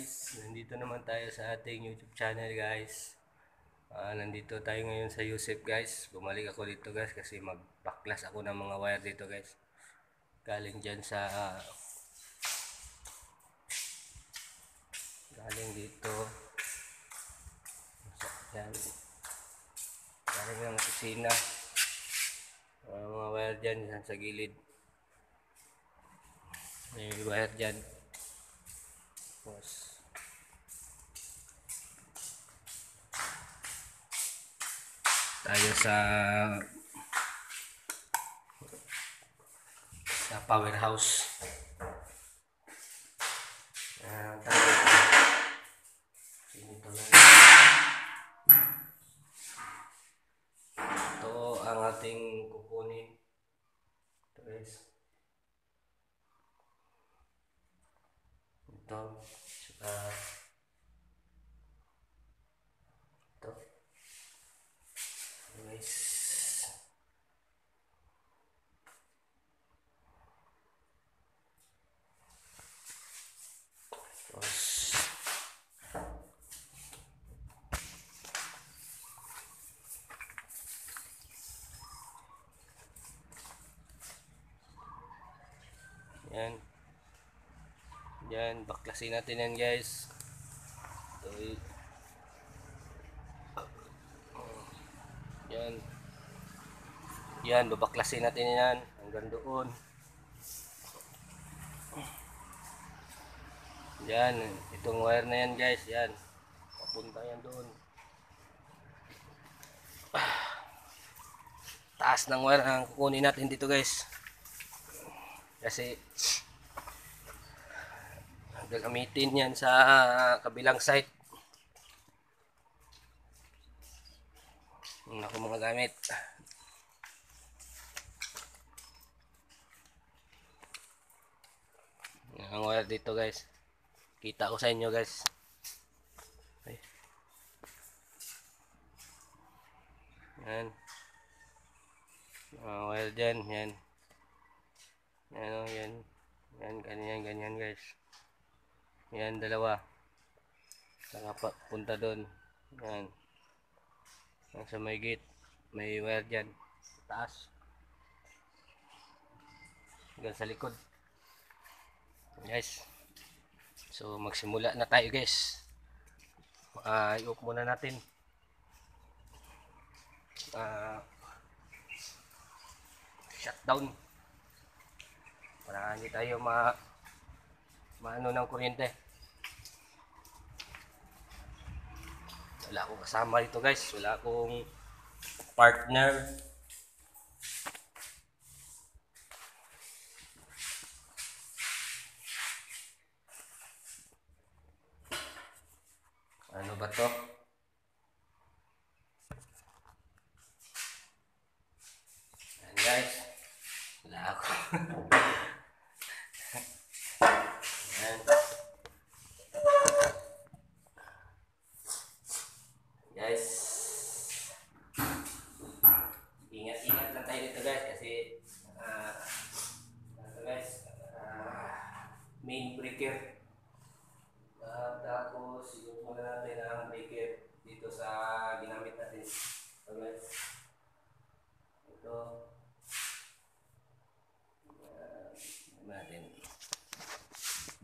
guys, nandito naman tayo sa ating YouTube channel guys. Ah, nandito tayo ngayon sa Yusuf guys. Bumalik ako dito guys kasi mag-backclass ako ng mga wire dito guys. Galing dyan sa galing dito yan. Galing ng kusina. Ah, mga wire dyan, dyan sa gilid. May wire dyan. Tapos, tayo sa sa powerhouse. Ayan, tayo. Sinito lang. Ito ang ating kukunin. Ito guys. Ito. Saka yan. Yan, baklasin natin yan guys. Ito, yan. Yan, babaklasin natin yan hanggang doon. Yan, itong wire na yan guys, yan. Papunta yan doon. Taas ng wire ang kukunin natin dito guys. Kasi gagamitin yan sa kabilang site. Yun ako mga gamit. Ang wire dito guys. Kita ko sa inyo guys. Ay. Yan. Ang wire dyan. Yan. Yan o, yan. Yan, ganyan, ganyan guys. Yan, dalawa. Nakapunta punta doon. Yan. Yan sa may gate. May wire dyan. Taas. Hanggang sa likod. Guys. So, magsimula na tayo guys. Ah, i-off muna natin. Ah, shutdown para hindi tayo ma maano ng kuryente. Wala akong kasama dito guys. Wala akong partner. Ano ba to Ayan guys wala ako Ayan. Guys. Ingat-ingat lang tayo dito guys kasi ah ano guys ah, main breaker. Ah, tapos yung muna natin ang breaker dito sa ginamit natin. Ito guys. Ito. Ah, ano natin.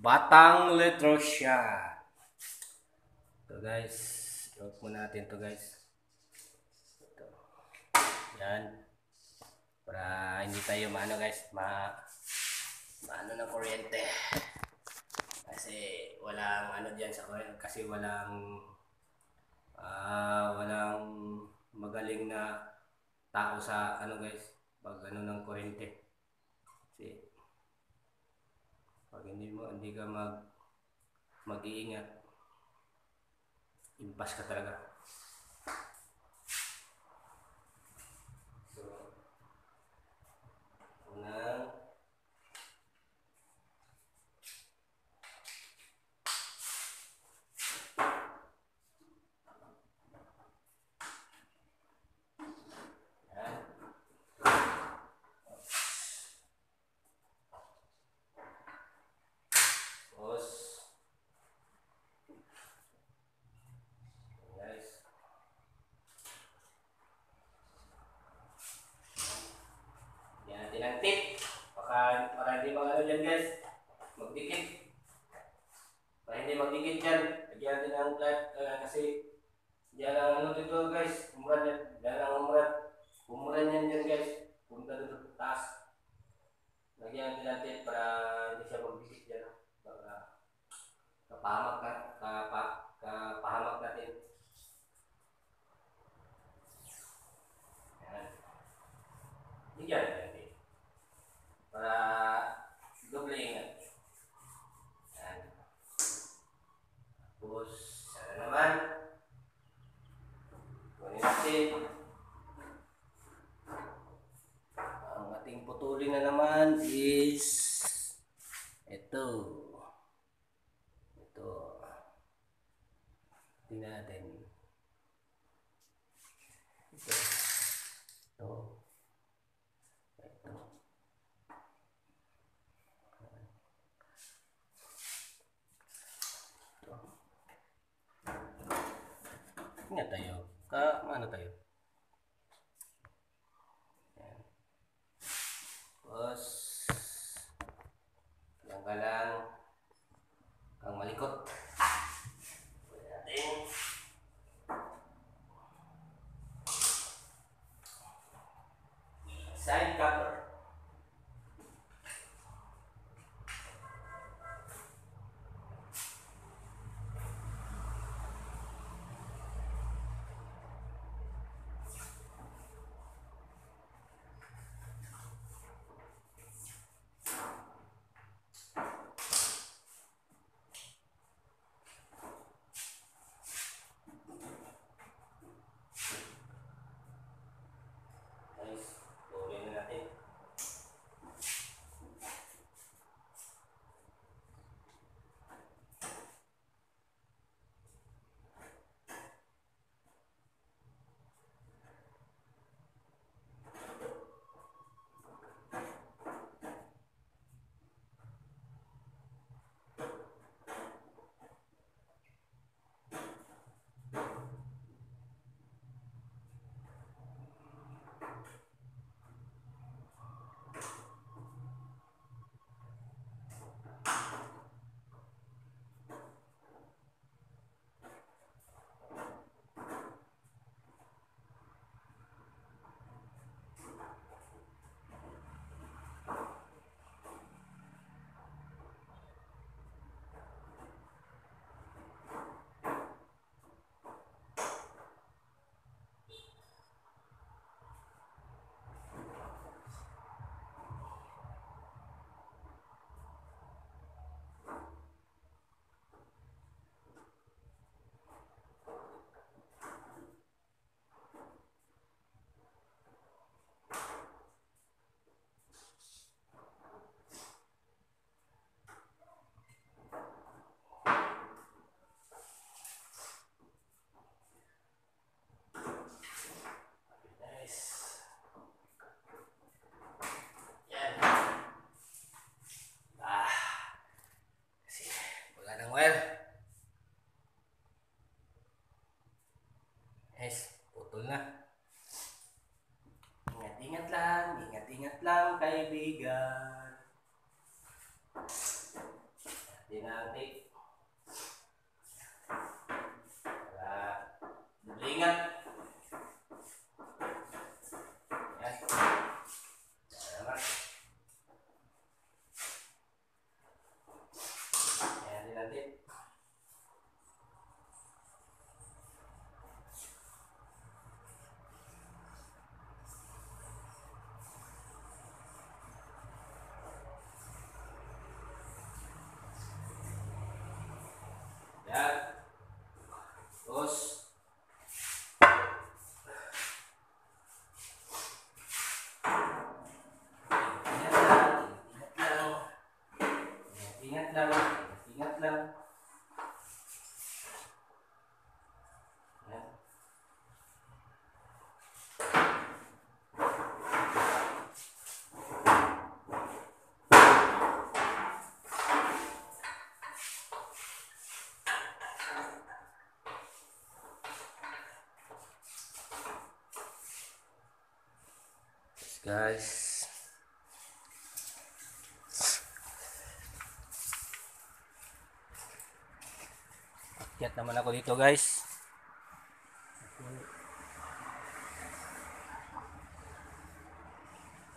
Batang Letrosya. Ito guys. Lock mo natin to guys. Ito. Yan. Para hindi tayo maano guys. Ma maano ng kuryente. Kasi walang ano diyan sa kuryente. Kasi walang ah walang magaling na tao sa ano guys. Pag ano ng kuryente. Kasi pag hindi mo hindi ka mag mag-iingat. Impas ka talaga. So unang Magdikit. Para hindi magdikit dyan. Lagyan natin ng flat. ah, kasi Diyan ang ano dito guys. Umuran yan. Diyan ang umuran. Umuran yan dyan guys. Punta dito taas. Lagyan natin natin para hindi siya magdikit dyan. ah. Baka kapahamak ka. Kapa, kapahamak natin. Yan. Natin. Para Ingat tayo. Ka, ano tayo? guys. Akyat naman ako dito guys.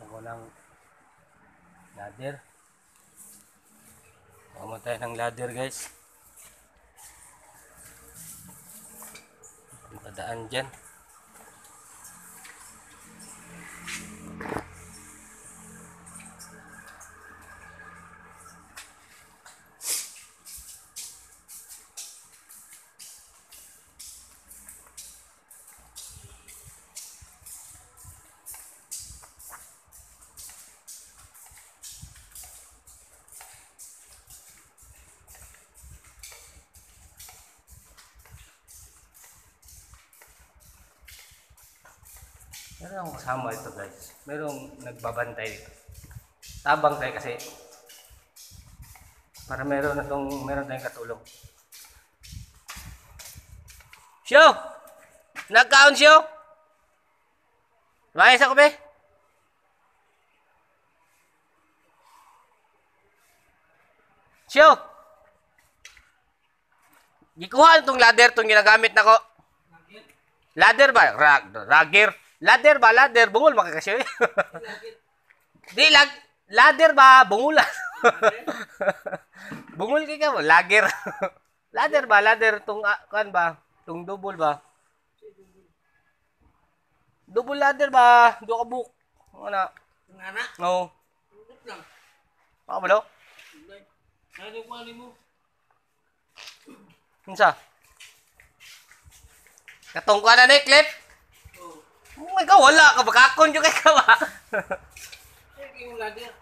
Ako ng ladder. Pakaman tayo ng ladder guys. Madaan dyan. Madaan dyan. Akong kasama ito guys. Merong nagbabantay dito. Tabang tayo kasi. Para meron na tong, meron tayong katulong. Siyo! Nagkaon siyo! Mayas ako be? Siyo! Gikuha itong ladder itong ginagamit na ko. Ladder ba? Rag, ragger. Ladder ba? Ladder. Bungol makakasyo. Di, lag, ladder ba? Bungulan. Bungol kay ka mo. Lager. ladder ba? Ladder. Tung, uh, kan ba? Tung double ba? Double ladder ba? Do ka book. Ano? Ang anak, No. tulog lang. Baka malo? Ano ko ano mo? Unsa? Katong ka na ni clip? Oh, my God, wala ka. Bakakon yung kay ka ba? sige yung ladder.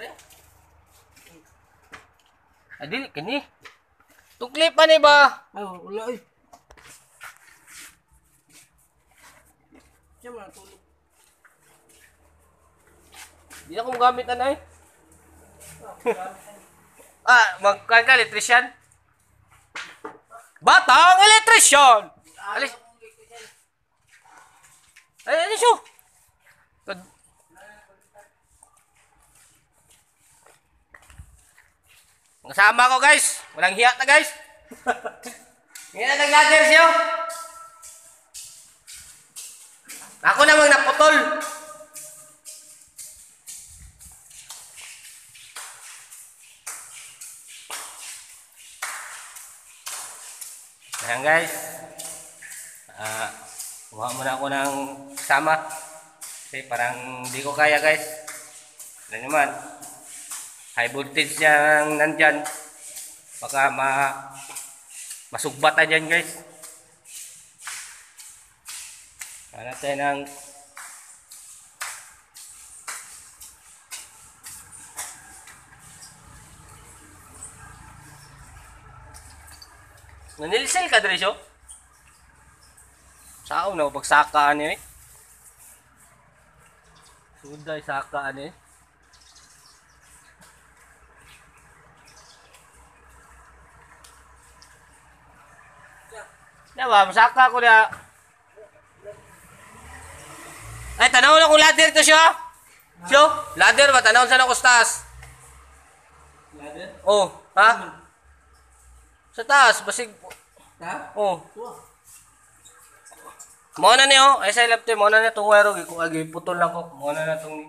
Are? Adi, kini. Tung clip pa ni ba? Oh, wala eh. Siya man tulog. Di na kong gamit ano eh. ah, magkan ka, electrician? Batang electrician! Alis. Ay, alis yun. Kad- Kasama ko guys. Walang hiya na guys. Hindi na nag-ladder siyo. Ako namang naputol. Ayan guys. Ah, kuha muna ako ng sama. Kasi parang hindi ko kaya guys. Ano naman. High voltage yang nandyan. Baka ma masugbatan dyan guys. Hanap tayo ng Nanilsel ka siyo? Sao na pagsaka ani eh. Suday saka ani. Diba, masaka ko na. Ay, tanaw na kung ladder to siya. Siyo, ladder ba? Tanaw sa na kustas. Ladder? Oh, ha? Sa taas, basig. Ha? Oh. Mo na niyo, ay sa laptop mo na na tong wire gi ko agi putol lang ko. Mo na na tong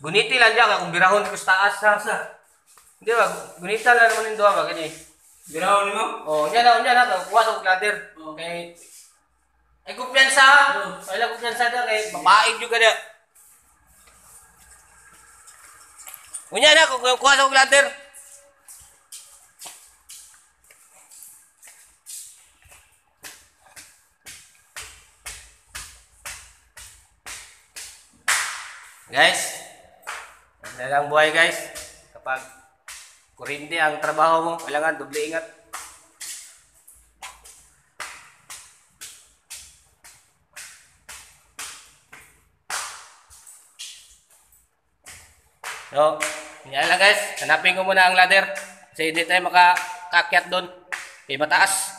Guniti lang diya kung birahon ko sa taas ha. Asa? Di ba? Gunita lang naman yung duha ba kani. Ni mo? Oh, nya na nya na kuha sa ladder. Oh. Kay ay kumpiyansa. Ay lang kumpiyansa da kay babae jud kada. Unya na kung kuha sa ladder. Guys, ganda lang buhay guys. Kapag kurindi ang trabaho mo, kailangan doble ingat. So, yan lang guys. Hanapin ko muna ang ladder. Kasi hindi tayo makakakyat doon. Eh, mataas.